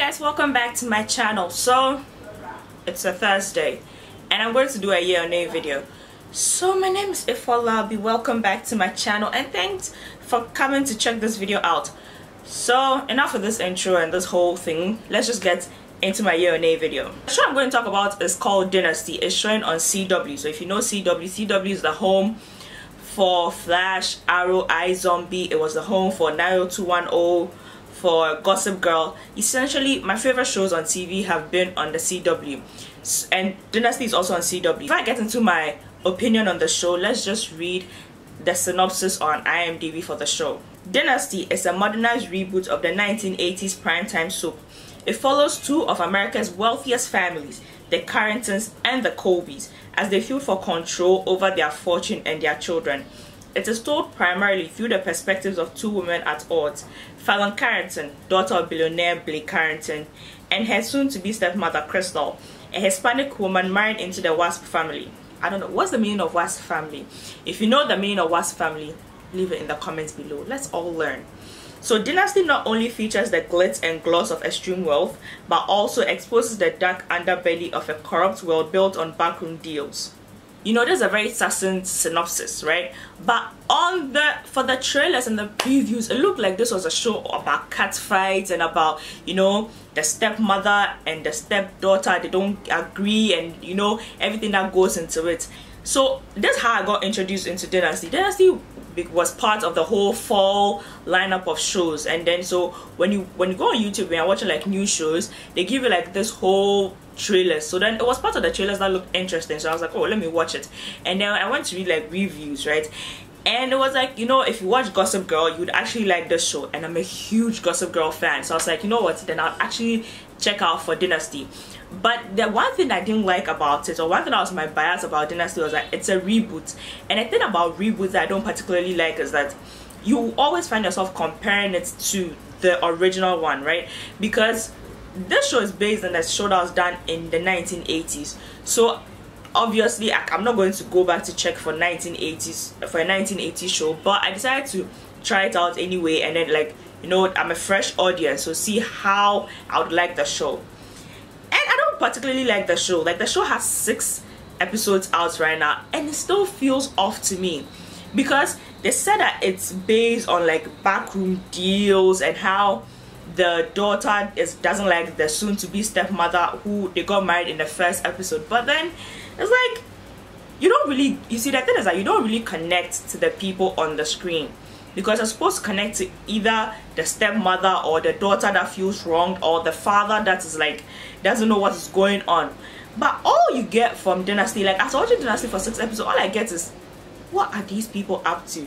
guys welcome back to my channel. So it's a thursday and i'm going to do a year a video. So my name is Aphua Larbi welcome back to my channel and thanks for coming to check this video out. So enough of this intro and this whole thing. Let's just get into my year a video. The show i'm going to talk about is called dynasty. It's showing on cw so if you know cw cw is the home for flash arrow iZombie it was the home for 90210 for Gossip Girl. Essentially, my favorite shows on TV have been on the CW. And Dynasty is also on CW. Before I get into my opinion on the show, let's just read the synopsis on IMDb for the show. Dynasty is a modernized reboot of the 1980s primetime soap. It follows two of America's wealthiest families, the Carringtons and the Colbys, as they feud for control over their fortune and their children. It is told primarily through the perspectives of two women at odds, Fallon Carrington, daughter of billionaire Blake Carrington, and her soon-to-be stepmother Cristal, a Hispanic woman married into the Wasp family. I don't know, what's the meaning of Wasp family? If you know the meaning of Wasp family, leave it in the comments below. Let's all learn. So Dynasty not only features the glitz and gloss of extreme wealth, but also exposes the dark underbelly of a corrupt world built on backroom deals you know there's a very succinct synopsis right? But on the for the trailers and the previews it looked like this was a show about cat fights and about you know the stepmother and the stepdaughter they don't agree and you know everything that goes into it. So that's how i got introduced into dynasty. Dynasty was part of the whole fall lineup of shows. And then so when you when you go on youtube and you're watching like new shows they give you like this whole trailers. So then it was part of the trailers that looked interesting. So i was like oh let me watch it. And then i went to read like reviews right? And it was like you know if you watch gossip girl you'd actually like this show. And i'm a huge gossip girl fan. So i was like you know what? Then i'll actually check out for dynasty. But the one thing i didn't like about it or one thing that was my bias about dynasty was that it's a reboot. And the thing about reboots that i don't particularly like is that you always find yourself comparing it to the original one right? Because this show is based on a show that was done in the 1980s so obviously i'm not going to go back to check for 1980s for a 1980s show but i decided to try it out anyway and then like you know i'm a fresh audience so see how i would like the show. And i don't particularly like the show. Like the show has six episodes out right now and it still feels off to me because they said that it's based on like backroom deals and how the daughter is doesn't like the soon-to-be stepmother who they got married in the first episode. But then it's like you don't really you see the thing is that you don't really connect to the people on the screen. Because you're supposed to connect to either the stepmother or the daughter that feels wronged or the father that is like doesn't know what is going on. But all you get from dynasty like after watching dynasty for six episodes all i get is what are these people up to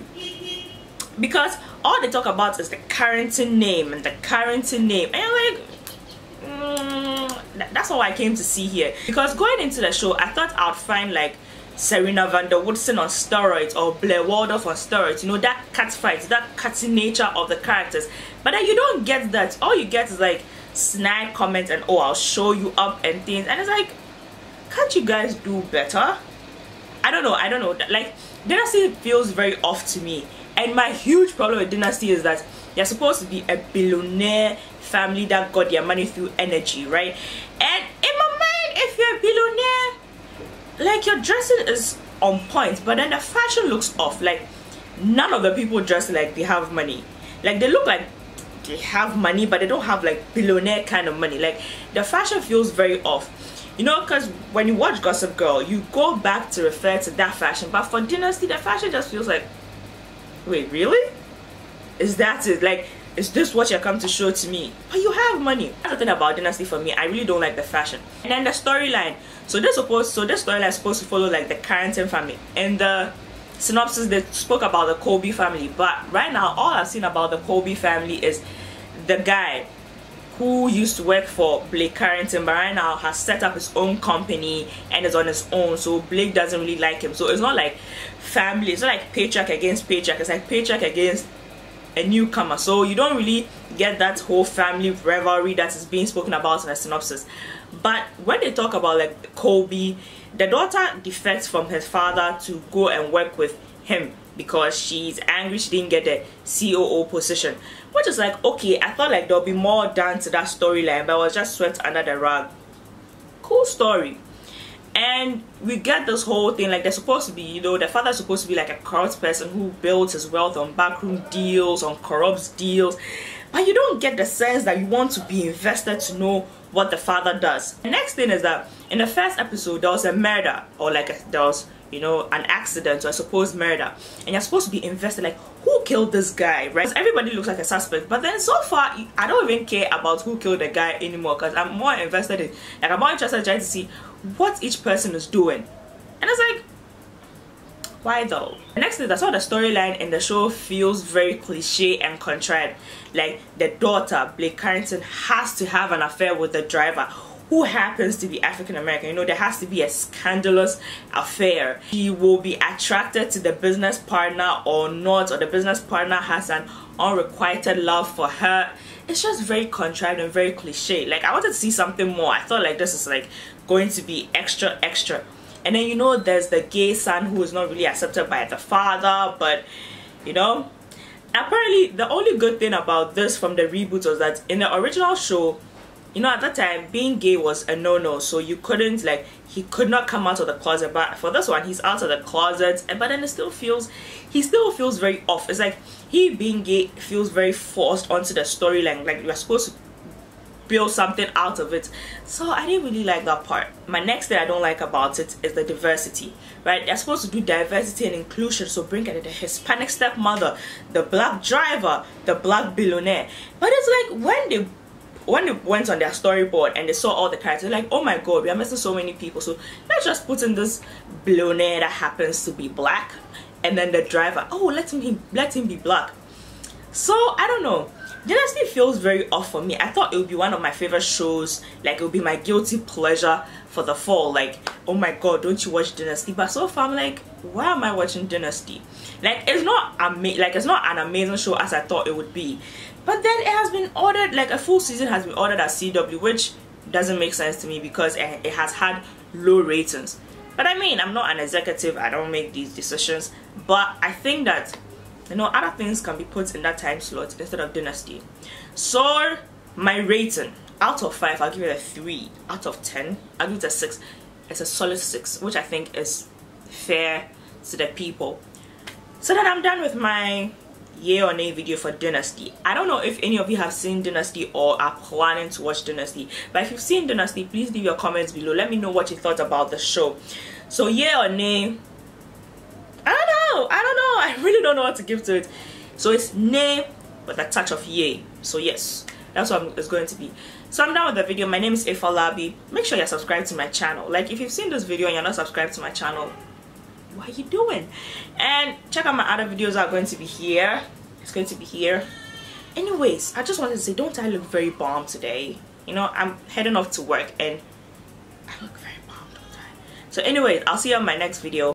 because all they talk about is the Carrington name and the Carrington name. And I'm like mm, that's all I came to see here. Because going into the show I thought I'd find like Serena van der Woodsen on steroids or Blair Waldorf on steroids you know that cat fight that catty nature of the characters. But then you don't get that. All you get is like snide comments and oh I'll show you up and things. And it's like can't you guys do better? I don't know I don't know. Like Dynasty feels very off to me and my huge problem with Dynasty is that they're supposed to be a billionaire family that got their money through energy, right? And in my mind, if you're a billionaire, like your dressing is on point, but then the fashion looks off. Like none of the people dress like they have money. Like they look like they have money, but they don't have like billionaire kind of money. Like the fashion feels very off. You know, because when you watch Gossip Girl, you go back to refer to that fashion, but for Dynasty, the fashion just feels like wait really? Is that it? Like is this what you come to show to me? But you have money. That's the thing about dynasty for me i really don't like the fashion. And then the storyline. So this supposed so this storyline is supposed to follow like the carrington family. And the synopsis they spoke about the colby family but right now all i've seen about the colby family is the guy who used to work for Blake Carrington but right now has set up his own company and is on his own. So Blake doesn't really like him. So it's not like family it's not like paycheck against paycheck. It's like paycheck against a newcomer. So you don't really get that whole family rivalry that is being spoken about in the synopsis. But when they talk about like Colby the daughter defects from his father to go and work with him because she's angry she didn't get the COO position. Which is like, okay, I thought like there'll be more done to that storyline, but I was just swept under the rug. Cool story. And we get this whole thing like they're supposed to be, you know, the father's supposed to be like a corrupt person who builds his wealth on backroom deals, on corrupt deals. But you don't get the sense that you want to be invested to know what the father does. The next thing is that in the first episode there was a murder or like a, there was you know an accident or a supposed murder and you're supposed to be invested like who killed this guy right? Because everybody looks like a suspect but then so far i don't even care about who killed the guy anymore because i'm more invested in like i'm more interested in trying to see what each person is doing. And it's like why though? The next thing that's why the storyline in the show feels very cliche and contrived. Like the daughter blake carrington has to have an affair with the driver who happens to be African American. You know, there has to be a scandalous affair. He will be attracted to the business partner or not, or the business partner has an unrequited love for her. It's just very contrived and very cliche. Like, I wanted to see something more. I thought, like, this is like going to be extra, extra. And then, you know, there's the gay son who is not really accepted by the father, but, you know, apparently the only good thing about this from the reboot was that in the original show, you know at that time being gay was a no-no so you couldn't like he could not come out of the closet. But for this one he's out of the closet and but then it still feels he still feels very off. It's like he being gay feels very forced onto the storyline like you're supposed to build something out of it. So i didn't really like that part. My next thing i don't like about it is the diversity right? They're supposed to do diversity and inclusion so bring in the hispanic stepmother the black driver the black billionaire. But it's like when they when they went on their storyboard and they saw all the characters, like, oh my god, we are missing so many people. So let's just put in this billionaire that happens to be black, and then the driver. Oh, let him let him be black. So I don't know. Dynasty feels very off for me. I thought it would be one of my favorite shows. Like it would be my guilty pleasure for the fall. Like, oh my god, don't you watch Dynasty? But so far I'm like, why am I watching Dynasty? Like it's not ama- like it's not an amazing show as I thought it would be. But then it has been ordered, like a full season has been ordered at CW, which doesn't make sense to me because it has had low ratings. But I mean, I'm not an executive, I don't make these decisions. But I think that, you know, other things can be put in that time slot instead of Dynasty. So, my rating, out of 5, I'll give it a 3. Out of 10, I'll give it a 6. It's a solid 6, which I think is fair to the people. So then I'm done with my yay or nay video for Dynasty. I don't know if any of you have seen Dynasty or are planning to watch Dynasty. But if you've seen Dynasty, please leave your comments below. Let me know what you thought about the show. So yay or nay? I don't know. I really don't know what to give to it. So it's nay with a touch of yay. So yes, that's what it's going to be. So I'm done with the video. My name is Aphua Larbi. Make sure you're subscribed to my channel. Like if you've seen this video and you're not subscribed to my channel, what are you doing and check out my other videos are going to be here it's going to be here anyways i just wanted to say don't i look very bomb today you know i'm heading off to work and i look very bomb don't i so anyways i'll see you on my next video